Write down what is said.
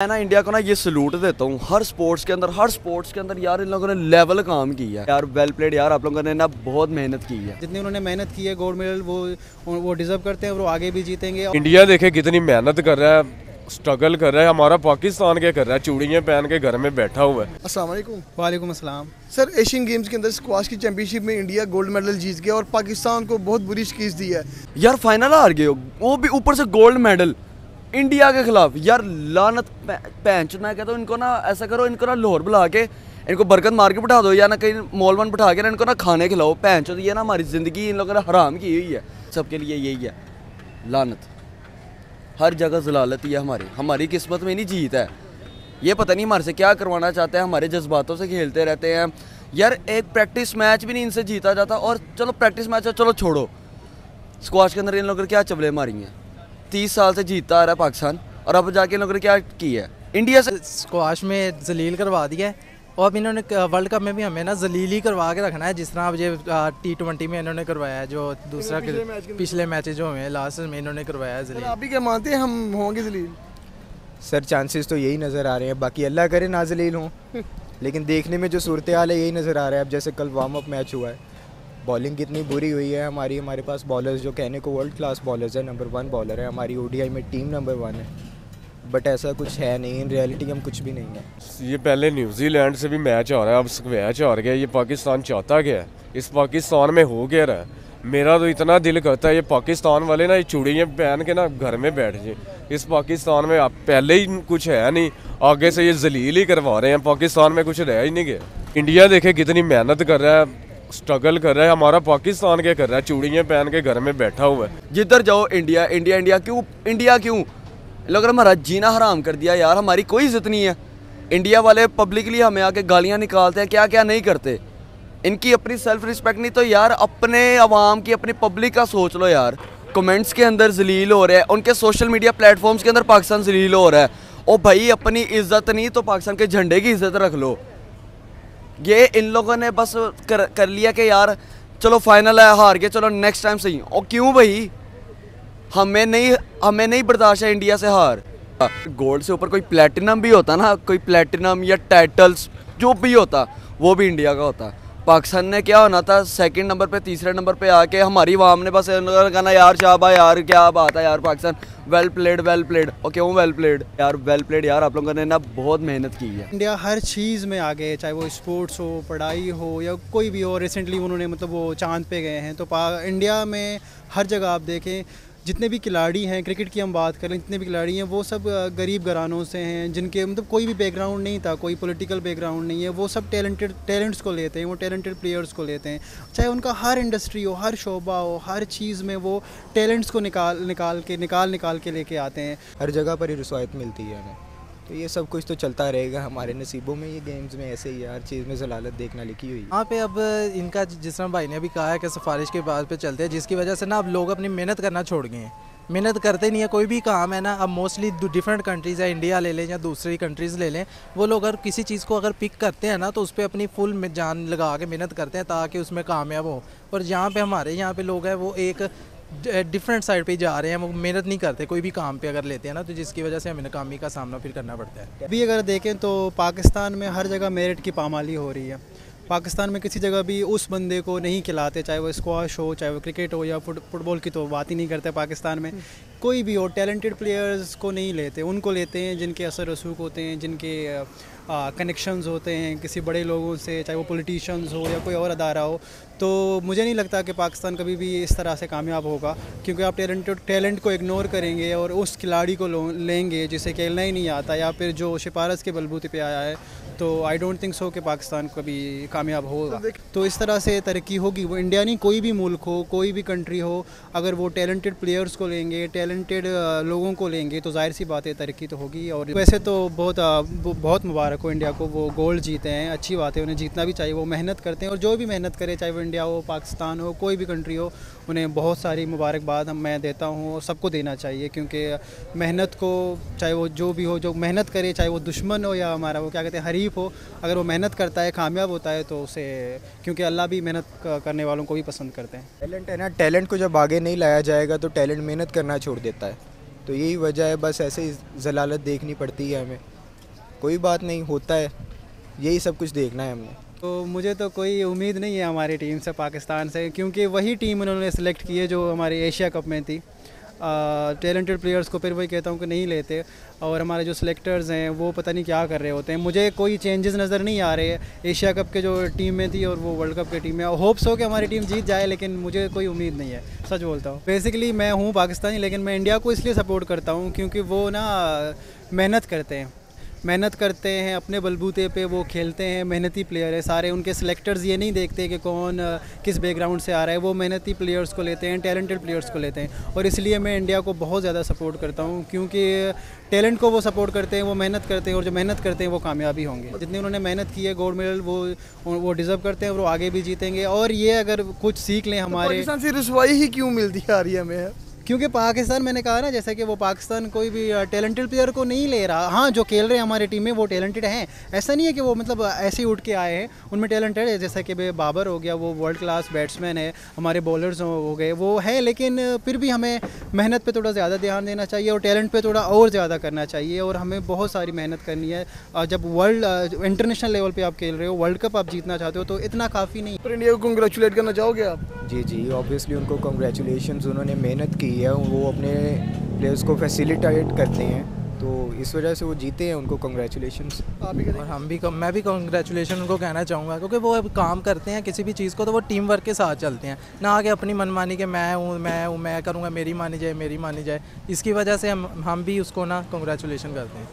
मैं ना इंडिया को ना ये सलूट देता हूँ। हर स्पोर्ट्स के अंदर हर स्पोर्ट्स के अंदर यार इन लोगों ने लेवल काम किया है। यार वेल प्लेड यार आप लोगों ने ना बहुत मेहनत की है। जितनी उन्होंने मेहनत की है गोल्ड मेडल वो वो डिजर्व करते हैं वो आगे भी जीतेंगे। इंडिया देखे कितनी मेहनत कर रहा है स्ट्रगल कर रहा है हमारा पाकिस्तान क्या कर रहा है चूड़ियाँ पहन के घर में बैठा हुआ है। अस्सलाम वालेकुम। वालेकुम अस्सलाम। सर एशियन गेम्स के अंदर स्क्वाश की चैंपियनशिप में इंडिया गोल्ड मेडल जीत गया और पाकिस्तान को बहुत बुरी शिकीस दी है। यार फाइनल हार गए हो। वो भी ऊपर से गोल्ड मेडल इंडिया के खिलाफ। यार, लानत पैंच मैं कहता हूँ, इनको ना ऐसा करो, इनको ना लाहौर बुला के, इनको बरकत मार के बिठा दो, या ना कहीं मॉल वन बिठा के ना इनको ना खाने खिलाओ पैंच तो ये ना हमारी ज़िंदगी, इन लोगों ने हराम की हुई है। सबके लिए यही है। लानत। हर जगह जलालत ही है हमारी। हमारी किस्मत में नहीं जीत है। ये पता नहीं हमारे से क्या करवाना चाहते हैं, हमारे जज्बातों से खेलते रहते हैं। यार, एक प्रैक्टिस मैच भी नहीं इनसे जीता जाता, और चलो प्रैक्टिस मैच है चलो छोड़ो। स्क्वाश के अंदर इन लोगों ने क्या चबले मारी हैं? तीस साल से जीतता आ रहा है पाकिस्तान। और अब जाके इन लोगों ने क्या किया है? इंडिया से स्क्वाश में जलील करवा दिया है। और अब इन्होंने वर्ल्ड कप में भी हमें ना जलील ही करवा के रखना है जिस तरह अब ये टी ट्वेंटी में इन्होंने करवाया है जो दूसरा पिछले मैचेज जो हुए हैं लास्ट में इन्होंने करवाया है जलील। आप भी क्या मानते हैं हम होंगे जलील? सर चांसेस तो यही नज़र आ रहे हैं। बाकी अल्लाह करे ना जलील हों। लेकिन देखने में जो सूरत हाल है यही नज़र आ रहा है। अब जैसे कल वार्म अप मैच हुआ है। बॉलिंग कितनी बुरी हुई है, हमारी, हमारे पास बॉलर्स जो कहने को वर्ल्ड क्लास बॉलर्स है नंबर वन बॉलर है, हमारी ओडीआई में टीम नंबर वन है। बट ऐसा कुछ है नहीं इन रियलिटी हम कुछ भी नहीं है। ये पहले न्यूजीलैंड से भी मैच हो रहा है, अब मैच हो गया ये पाकिस्तान चाहता गया इस पाकिस्तान में हो गया रहा मेरा तो इतना दिल करता है, ये पाकिस्तान वाले ना, ये चूड़ियाँ पहन के ना घर में बैठ जाए। इस पाकिस्तान में आप पहले ही कुछ है नहीं, आगे से ये जलील ही करवा रहे हैं, पाकिस्तान में कुछ रह ही नहीं गया। इंडिया देखे कितनी मेहनत कर रहा है स्ट्रगल कर रहा है, हमारा पाकिस्तान क्या कर रहा है? चूड़ियाँ पहन के घर में बैठा हुआ है। जिधर जाओ, इंडिया इंडिया इंडिया, क्यों? इंडिया क्यों? लोग हमारा जीना हराम कर दिया यार, हमारी कोई इज़्ज़त नहीं है। इंडिया वाले पब्लिकली हमें आके गालियाँ निकालते हैं क्या क्या नहीं करते। इनकी अपनी सेल्फ रिस्पेक्ट नहीं तो यार, अपने आवाम की, अपनी पब्लिक का सोच लो यार। कमेंट्स के अंदर जलील हो रहे हैं, उनके सोशल मीडिया प्लेटफॉर्म्स के अंदर पाकिस्तान जलील हो रहा है। ओ भाई, अपनी इज़्ज़त नहीं तो पाकिस्तान के झंडे की इज़्ज़त रख लो। ये इन लोगों ने बस कर, कर लिया कि यार चलो फाइनल है हार गए चलो नेक्स्ट टाइम सही। और क्यों भाई? हमें नहीं हमें नहीं बर्दाश्त है इंडिया से हार। गोल्ड से ऊपर कोई प्लेटिनम भी होता ना कोई प्लेटिनम या टाइटल्स जो भी होता वो भी इंडिया का होता। पाकिस्तान ने क्या होना था? सेकंड नंबर पे, तीसरे नंबर पे आके हमारी वाम ने बस कहना यार शाहबा यार, क्या बात है यार Pakistan. Well played well played और क्यों वेल प्लेड यार वेल प्लेड यार, आप लोगों ने ना बहुत मेहनत की है। इंडिया हर चीज़ में आ गए चाहे वो स्पोर्ट्स हो, पढ़ाई हो, या कोई भी हो रिसेंटली उन्होंने मतलब वो चाँद पे गए हैं। तो इंडिया में हर जगह आप देखें जितने भी खिलाड़ी हैं, क्रिकेट की हम बात करें जितने भी खिलाड़ी हैं, वो सब गरीब घरानों से हैं, जिनके मतलब कोई भी बैकग्राउंड नहीं था, कोई पॉलिटिकल बैकग्राउंड नहीं है, वो सब टैलेंटेड टैलेंट्स को लेते हैं, वो टैलेंटेड प्लेयर्स को लेते हैं। चाहे उनका हर इंडस्ट्री हो, हर शोबा हो, हर चीज़ में वो टैलेंट्स को निकाल निकाल के, निकाल निकाल के लेके आते हैं। हर जगह पर ही रसवायत मिलती है हमें। तो ये सब कुछ तो चलता रहेगा हमारे नसीबों में, ये गेम्स में ऐसे ही हर चीज़ में जलालत देखना लिखी हुई यहाँ पे अब इनका जिस तरह भाई ने अभी कहा है कि सिफारिश के बाद पे चलते हैं, जिसकी वजह से ना अब लोग अपनी मेहनत करना छोड़ गए हैं। मेहनत करते नहीं है, कोई भी काम है ना, अब मोस्टली डिफरेंट कंट्रीज़ है इंडिया ले लें या दूसरी कंट्रीज़ ले लें, वो लोग अगर किसी चीज़ को अगर पिक करते हैं ना तो उस पर अपनी फुल जान लगा के मेहनत करते हैं, ताकि उसमें कामयाब हो। और जहाँ पे हमारे यहाँ पे लोग हैं, वो एक डिफरेंट साइड पे जा रहे हैं वो मेहनत नहीं करते, कोई भी काम पे अगर लेते हैं ना तो जिसकी वजह से हमें नाकामी का सामना फिर करना पड़ता है। अभी अगर देखें तो पाकिस्तान में हर जगह मेरिट की पामाली हो रही है। पाकिस्तान में किसी जगह भी उस बंदे को नहीं खिलाते, चाहे वो स्क्वाश हो, चाहे वो क्रिकेट हो या फुटबॉल की तो बात ही नहीं करते पाकिस्तान में। कोई भी हो टैलेंटेड प्लेयर्स को नहीं लेते, उनको लेते हैं जिनके असर रसूख होते हैं, जिनके कनेक्शंस होते हैं किसी बड़े लोगों से, चाहे वो पॉलिटिशियंस हो या कोई और अदारा हो। तो मुझे नहीं लगता कि पाकिस्तान कभी भी इस तरह से कामयाब होगा, क्योंकि आप टैलेंटेड टैलेंट को इग्नोर करेंगे और उस खिलाड़ी को लेंगे जिसे खेलना ही नहीं आता या फिर जो सिफारस के बलबूते पे आया है तो आई डोंट थिंक सो कि पाकिस्तान कभी कामयाब होगा। तो इस तरह से तरक्की होगी। वो इंडिया नहीं कोई भी मुल्क हो कोई भी कंट्री हो अगर वो टैलेंटेड प्लेयर्स को लेंगे टैलेंटेड लोगों को लेंगे तो ज़ाहिर सी बात है तरक्की तो होगी। और वैसे तो बहुत बहुत मुबारक हो इंडिया को वो गोल्ड जीते हैं। अच्छी बात है उन्हें जीतना भी चाहिए वो मेहनत करते हैं। और जो भी मेहनत करे चाहे वो इंडिया हो पाकिस्तान हो कोई भी कंट्री हो उन्हें बहुत सारी मुबारकबाद मैं देता हूँ और सबको देना चाहिए। क्योंकि मेहनत को चाहे वो जो भी हो जो मेहनत करे चाहे वो दुश्मन हो या हमारा वो क्या कहते हैं हरीफ हो अगर वो मेहनत करता है कामयाब होता है तो उसे क्योंकि अल्लाह भी मेहनत करने वालों को भी पसंद करते हैं। टैलेंट है ना टैलेंट को जब आगे नहीं लाया जाएगा तो टैलेंट मेहनत करना छोड़ देता है। तो यही वजह है बस ऐसे ही जलालत देखनी पड़ती है हमें। कोई बात नहीं होता है। यही सब कुछ देखना है हमने। तो मुझे तो कोई उम्मीद नहीं है हमारी टीम से पाकिस्तान से क्योंकि वही टीम उन्होंने सेलेक्ट की है जो हमारे एशिया कप में थी। टैलेंटेड प्लेयर्स को फिर वही कहता हूँ कि नहीं लेते और हमारे जो सिलेक्टर्स हैं, वो पता नहीं क्या कर रहे होते हैं। मुझे कोई चेंजेस नज़र नहीं आ रहे। एशिया कप के जो टीम में थी और वो वर्ल्ड कप की टीम में। होप्स हो कि हमारी टीम जीत जाए, लेकिन मुझे कोई उम्मीद नहीं है। सच बोलता हूँ। बेसिकली मैं हूँ पाकिस्तानी, लेकिन मैं इंडिया को इसलिए सपोर्ट करता हूँ क्योंकि वो ना मेहनत करते हैं। मेहनत करते हैं अपने बलबूते पे वो खेलते हैं मेहनती प्लेयर है। सारे उनके सिलेक्टर्स ये नहीं देखते कि कौन किस बैकग्राउंड से आ रहा है। वो मेहनती प्लेयर्स को लेते हैं टैलेंटेड प्लेयर्स को लेते हैं। और इसलिए मैं इंडिया को बहुत ज़्यादा सपोर्ट करता हूँ क्योंकि टैलेंट को वो सपोर्ट करते हैं वो मेहनत करते हैं और जो मेहनत करते हैं वो कामयाबी होंगे। जितनी उन्होंने मेहनत की है गोल्ड मेडल वो वो डिज़र्व करते हैं और वो आगे भी जीतेंगे। और ये अगर कुछ सीख लें हमारे पाकिस्तान से रसवाई ही क्यों मिलती आ रही है हमें? क्योंकि पाकिस्तान, मैंने कहा ना, जैसे कि वो पाकिस्तान कोई भी टैलेंटेड प्लेयर को नहीं ले रहा। हाँ जो खेल रहे हैं हमारी टीम में, वो टैलेंटेड हैं। ऐसा नहीं है कि वो मतलब ऐसे ही उठ के आए हैं, उनमें टैलेंटेड है। जैसे कि बाबर हो गया, वो वर्ल्ड क्लास बैट्समैन है, हमारे बॉलर्स हो गए, वो है, लेकिन फिर भी हमें मेहनत पर थोड़ा ज़्यादा ध्यान देना चाहिए और टैलेंट पर थोड़ा और ज़्यादा करना चाहिए और हमें बहुत सारी मेहनत करनी है। जब वर्ल्ड इंटरनेशनल लेवल पर आप खेल रहे हो वर्ल्ड कप आप जीतना चाहते हो तो इतना काफ़ी नहीं। इंडिया को कंग्रेचुलेट करना चाहोगे आप? जी जी। ऑब्वियसली उनको कंग्रेचुलेशन उन्होंने मेहनत की है वो अपने प्लेयर्स को फैसिलिटेट करते हैं। तो इस वजह से वो जीते हैं उनको कंग्रेचुलेशन आप और हम भी मैं भी कॉन्ग्रेचुलेशन उनको कहना चाहूँगा क्योंकि वो अब काम करते हैं किसी भी चीज़ को तो वो टीम वर्क के साथ चलते हैं। ना आगे अपनी मनमानी के मैं हूँ मैं हूँ मैं करूँगा मेरी मानी जाए मेरी मानी जाए। इसकी वजह से हम हम भी उसको ना कॉन्ग्रेचुलेशन करते हैं।